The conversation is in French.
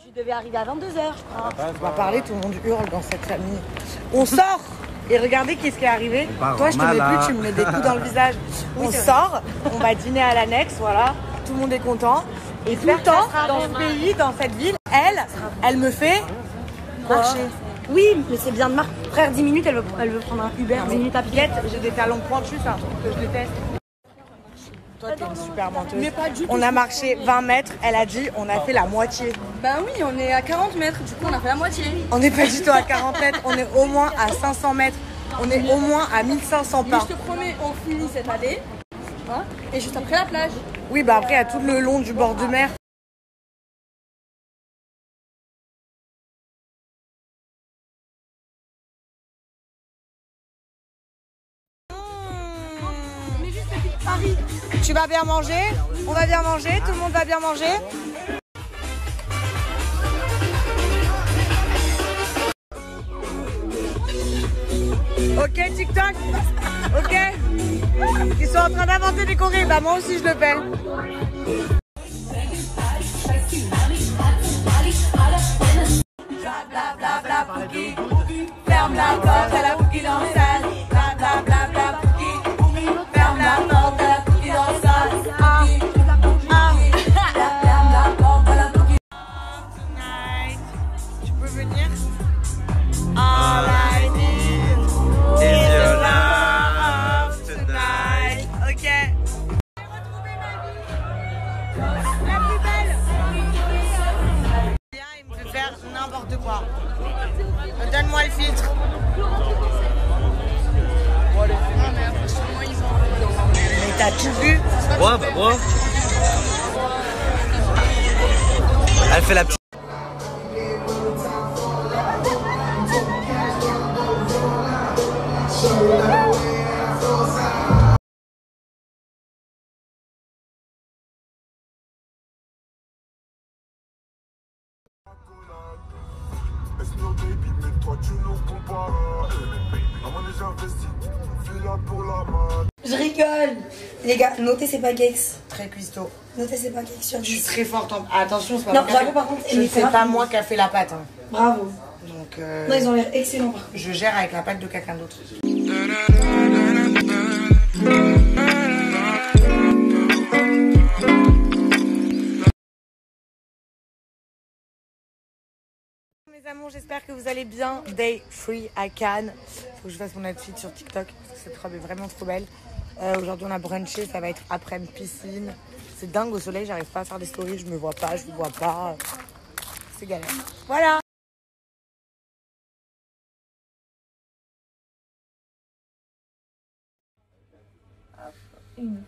Tu devais arriver à 22h, je crois. On va parler, tout le monde hurle dans cette famille. On sort et regardez qu'est-ce qui est arrivé. Toi, je te mets plus, tu me mets des coups dans le visage. On sort, on va dîner à l'annexe, voilà. Tout le monde est content. Et tout le temps, dans ce pays, dans cette ville, elle, elle me fait marcher. Oui, mais c'est bien de marque. Frère, 10 minutes, elle veut, elle veut prendre un Uber, 10 minutes à pied. Piquette, j'ai des talons pointus, truc que je déteste. Toi, t'es une super menteuse. Mais pas du tout. On a marché 20 mètres, elle a dit on a fait la moitié. Ben oui, on est à 40 mètres, du coup on a fait la moitié. On n'est pas du tout à 40 mètres, on est au moins à 500 mètres. On est au moins à 1500 Mais pas. je te promets, on finit cette allée. Hein, et juste après la plage. Oui, bah après, à tout le long du bord de mer. Tu vas bien manger? On va bien manger? Tout le monde va bien manger? Ok TikTok? Ok. Ils sont en train d'inventer des chorés, bah moi aussi je le fais. N'importe quoi. Donne-moi le filtre. Mais t'as tout vu Bois, bah bois. Elle fait la petite. Baby, mais toi tu nous compares. Maman déjà investi, fais là pour la main. Je rigole. Les gars, notez ces pancakes. Très cuistot. Notez ces pancakes sur Je suis 10. très forte en... Attention, c'est pas Non, moi qui a j'avoue, fait- par contre, Je Ferrand- pas moi qui a fait la pâte. hein. Bravo. Donc, euh, Non, ils ont l'air excellents par contre. je gère avec la pâte de quelqu'un d'autre. Mes amours, j'espère que vous allez bien. Day free à Cannes. Faut que je fasse mon outfit sur TikTok cette robe est vraiment trop belle. Euh, Aujourd'hui, on a brunché, ça va être après-midi piscine. C'est dingue au soleil, j'arrive pas à faire des stories, je me vois pas, je vous vois pas. C'est galère. Voilà. Une.